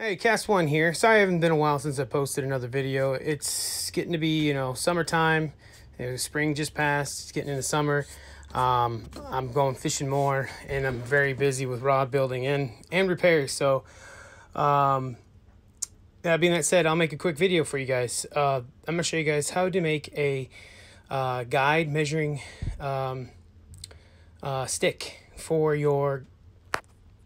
Hey, CASST'ONE here. Sorry I haven't been a while since I posted another video. It's getting to be, you know, summertime. Spring just passed. It's getting into summer. Um, I'm going fishing more, and I'm very busy with rod building and, and repairs. So, um, that being that said, I'll make a quick video for you guys. Uh, I'm going to show you guys how to make a uh, guide measuring um, uh, stick for your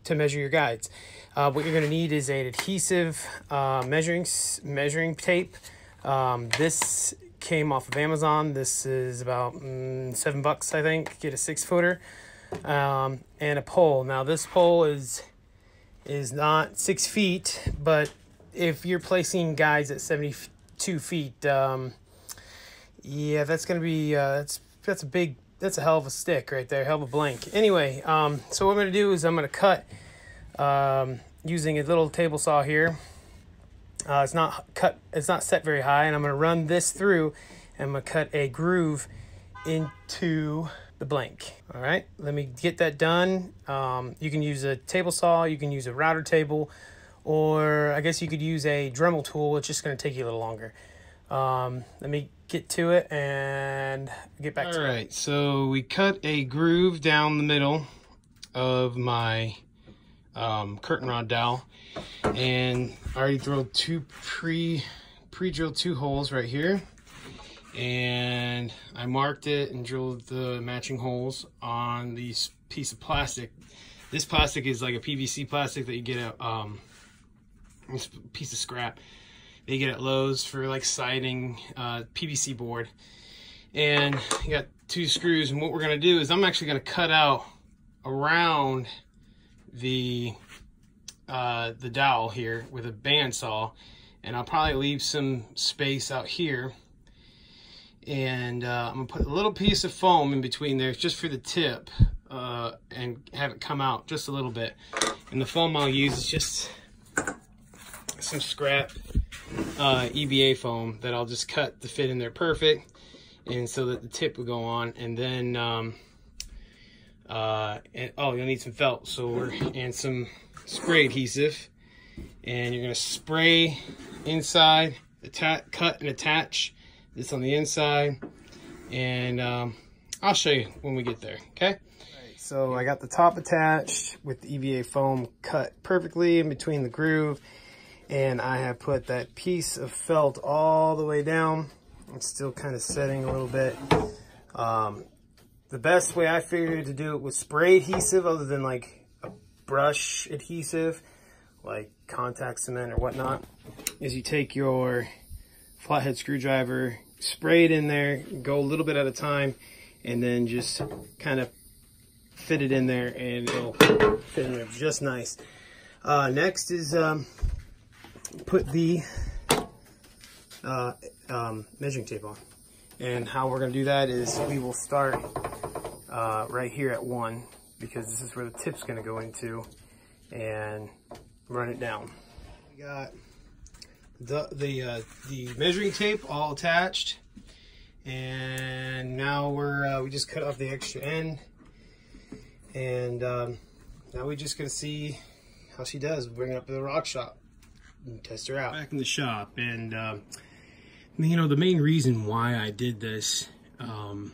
to measure your guides. Uh, what you're going to need is an adhesive uh, measuring measuring tape. Um, this came off of Amazon. This is about mm, seven bucks, I think. Get a six footer um, and a pole. Now this pole is is not six feet, but if you're placing guides at 72 feet, um, yeah, that's going to be uh, that's that's a big that's a hell of a stick right there, hell of a blank. Anyway, um, so what I'm going to do is I'm going to cut um, using a little table saw here. Uh, it's not cut, it's not set very high, and I'm going to run this through, and I'm going to cut a groove into the blank. All right, let me get that done. Um, you can use a table saw, you can use a router table, or I guess you could use a Dremel tool. It's just going to take you a little longer. Um, let me get to it and get back All to it. All right, so we cut a groove down the middle of my um, curtain rod dowel. And I already drilled two pre pre-drilled two holes right here. And I marked it and drilled the matching holes on this piece of plastic. This plastic is like a PVC plastic that you get at um, piece of scrap they get at Lowe's for like siding uh, PVC board. And you got two screws and what we're gonna do is I'm actually gonna cut out around the uh, the dowel here with a bandsaw and I'll probably leave some space out here. And uh, I'm gonna put a little piece of foam in between there just for the tip uh, and have it come out just a little bit. And the foam I'll use is just some scrap uh, EVA foam that I'll just cut to fit in there perfect and so that the tip will go on and then um, uh, and, oh, you'll need some felt, so we're, and some spray adhesive. And you're gonna spray inside, cut and attach this on the inside. And um, I'll show you when we get there, okay? so I got the top attached with the EVA foam cut perfectly in between the groove. And I have put that piece of felt all the way down. It's still kind of setting a little bit. Um, the best way I figured to do it with spray adhesive other than like a brush adhesive, like contact cement or whatnot, is you take your flathead screwdriver, spray it in there, go a little bit at a time, and then just kind of fit it in there and it'll fit in there just nice. Uh, next is um, put the uh, um, measuring tape on. And how we're going to do that is we will start uh, right here at one because this is where the tip's going to go into and run it down. We got the the uh, the measuring tape all attached, and now we're uh, we just cut off the extra end, and um, now we're just gonna see how she does. Bring it up to the rock shop test her out. Back in the shop, and uh, you know the main reason why I did this. Um,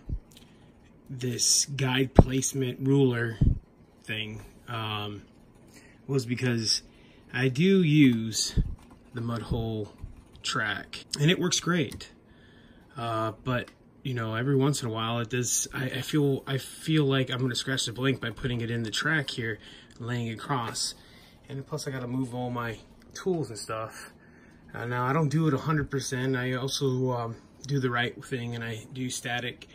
this guide placement ruler thing um, was because I do use the Mudhole track and it works great. Uh, but you know, every once in a while it does, I, I feel, I feel like I'm going to scratch the blank by putting it in the track here, laying across. And plus I got to move all my tools and stuff. Uh, now I don't do it 100%. I also um, do the right thing and I do static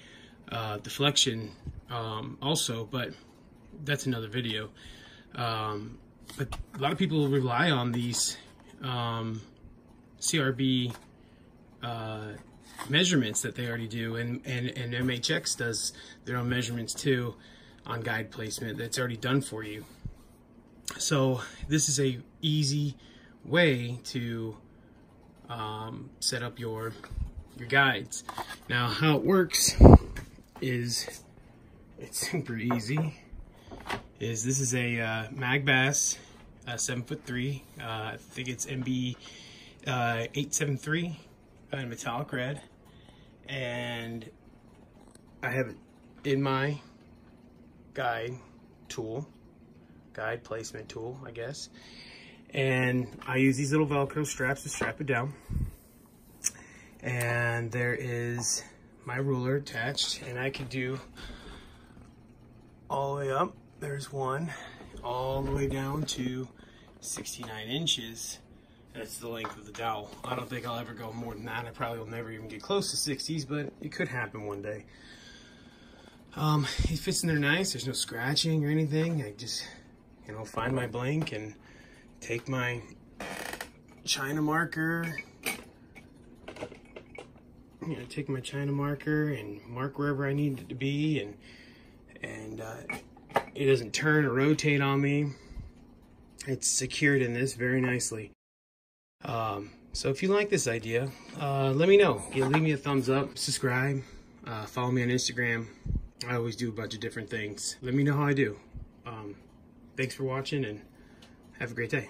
uh, deflection um, also, but that's another video. Um, but a lot of people rely on these um, CRB uh, measurements that they already do, and, and, and MHX does their own measurements too on guide placement that's already done for you. So this is a easy way to um, set up your your guides. Now how it works is it's super easy is this is a uh, Mag Bass uh, seven foot three. Uh, I think it's MB uh, 873 in metallic red. And I have it in my guide tool, guide placement tool, I guess. And I use these little Velcro straps to strap it down. And there is my ruler attached and I could do all the way up. There's one all the way down to 69 inches. That's the length of the dowel. I don't think I'll ever go more than that. I probably will never even get close to 60s, but it could happen one day. Um, it fits in there nice. There's no scratching or anything. I just, you know, find my blank and take my China marker. You know, take my China marker and mark wherever I need it to be, and and uh, it doesn't turn or rotate on me. It's secured in this very nicely. Um, so if you like this idea, uh, let me know. You leave me a thumbs up, subscribe, uh, follow me on Instagram. I always do a bunch of different things. Let me know how I do. Um, thanks for watching and have a great day.